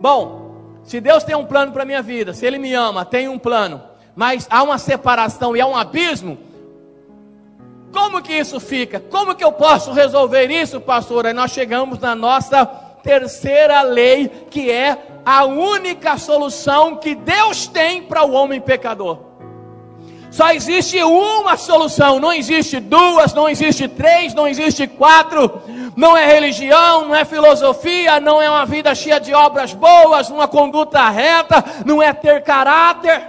Bom, se Deus tem um plano para minha vida, se Ele me ama, tem um plano, mas há uma separação e há um abismo, como que isso fica? Como que eu posso resolver isso, pastor? Aí nós chegamos na nossa terceira lei, que é a única solução que Deus tem para o homem pecador. Só existe uma solução, não existe duas, não existe três, não existe quatro. Não é religião, não é filosofia, não é uma vida cheia de obras boas, uma conduta reta, não é ter caráter.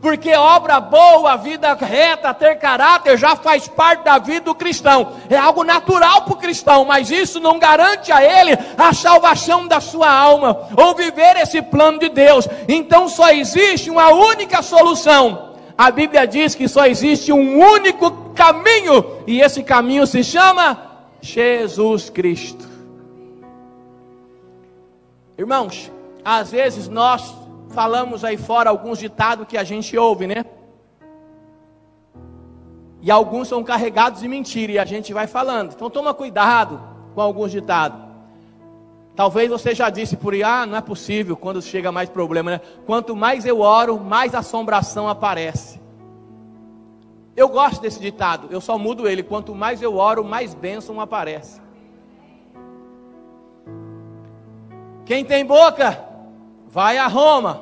Porque obra boa, vida reta, ter caráter já faz parte da vida do cristão. É algo natural para o cristão, mas isso não garante a ele a salvação da sua alma ou viver esse plano de Deus. Então só existe uma única solução a Bíblia diz que só existe um único caminho, e esse caminho se chama Jesus Cristo. Irmãos, às vezes nós falamos aí fora alguns ditados que a gente ouve, né? E alguns são carregados de mentira e a gente vai falando. Então toma cuidado com alguns ditados. Talvez você já disse por aí, ah, não é possível quando chega mais problema, né? Quanto mais eu oro, mais assombração aparece. Eu gosto desse ditado, eu só mudo ele. Quanto mais eu oro, mais bênção aparece. Quem tem boca, vai a Roma.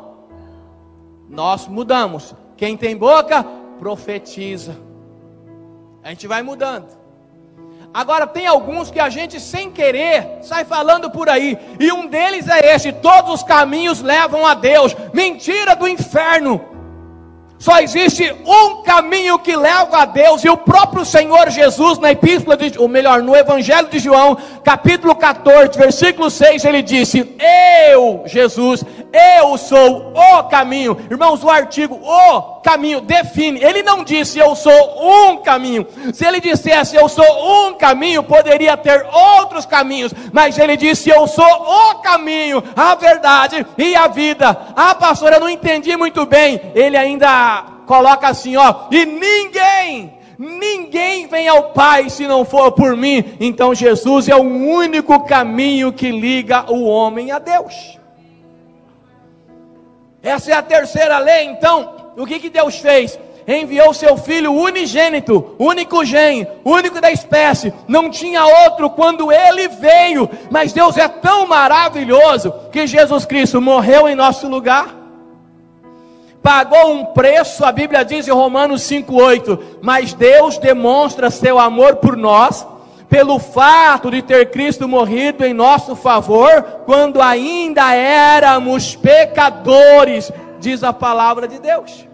Nós mudamos. Quem tem boca, profetiza. A gente vai mudando. Agora tem alguns que a gente sem querer sai falando por aí, e um deles é esse: todos os caminhos levam a Deus. Mentira do inferno. Só existe um caminho que leva a Deus, e o próprio Senhor Jesus, na epístola, de, ou melhor, no Evangelho de João, capítulo 14, versículo 6, ele disse: Eu, Jesus, eu sou o caminho. Irmãos, o artigo o caminho define. Ele não disse eu sou um caminho. Se ele dissesse eu sou um caminho, poderia ter outros caminhos. Mas ele disse eu sou o caminho, a verdade e a vida. Ah, pastor, eu não entendi muito bem. Ele ainda coloca assim, ó, e ninguém Ninguém vem ao Pai se não for por mim. Então Jesus é o único caminho que liga o homem a Deus. Essa é a terceira lei, então, o que, que Deus fez? Enviou seu filho unigênito, único gene, único da espécie, não tinha outro quando ele veio, mas Deus é tão maravilhoso que Jesus Cristo morreu em nosso lugar, pagou um preço, a Bíblia diz em Romanos 5,8, mas Deus demonstra seu amor por nós pelo fato de ter Cristo morrido em nosso favor, quando ainda éramos pecadores, diz a palavra de Deus.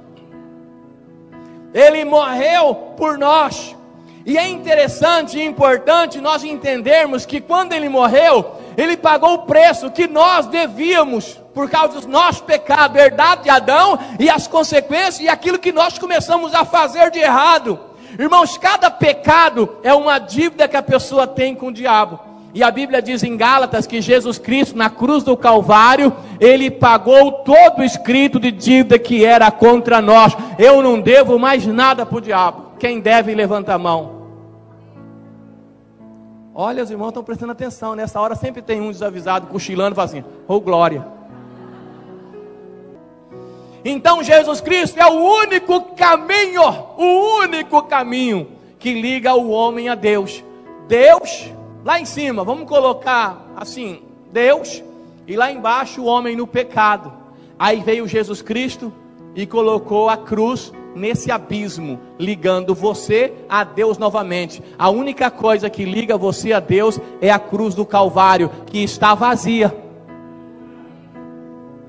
Ele morreu por nós. E é interessante e importante nós entendermos que quando ele morreu, ele pagou o preço que nós devíamos por causa dos nossos pecados, herdado de Adão e as consequências e aquilo que nós começamos a fazer de errado. Irmãos, cada pecado é uma dívida que a pessoa tem com o diabo. E a Bíblia diz em Gálatas que Jesus Cristo, na cruz do Calvário, ele pagou todo o escrito de dívida que era contra nós. Eu não devo mais nada para o diabo. Quem deve, levanta a mão. Olha, os irmãos estão prestando atenção. Nessa hora sempre tem um desavisado cochilando, fazendo, assim: oh glória. Então Jesus Cristo é o único caminho, o único caminho que liga o homem a Deus. Deus, lá em cima, vamos colocar assim: Deus, e lá embaixo o homem no pecado. Aí veio Jesus Cristo e colocou a cruz nesse abismo, ligando você a Deus novamente. A única coisa que liga você a Deus é a cruz do Calvário, que está vazia.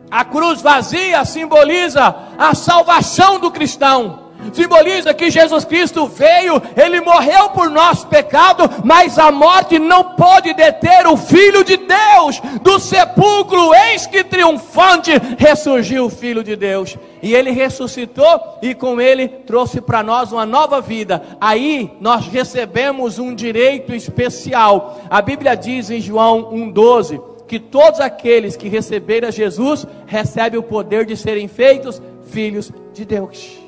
A cruz vazia simboliza a salvação do cristão. Simboliza que Jesus Cristo veio, ele morreu por nosso pecado, mas a morte não pode deter o Filho de Deus do sepulcro. Eis que triunfante ressurgiu o Filho de Deus, e ele ressuscitou e com ele trouxe para nós uma nova vida. Aí nós recebemos um direito especial. A Bíblia diz em João 1,12 que todos aqueles que receberam Jesus recebem o poder de serem feitos filhos de Deus.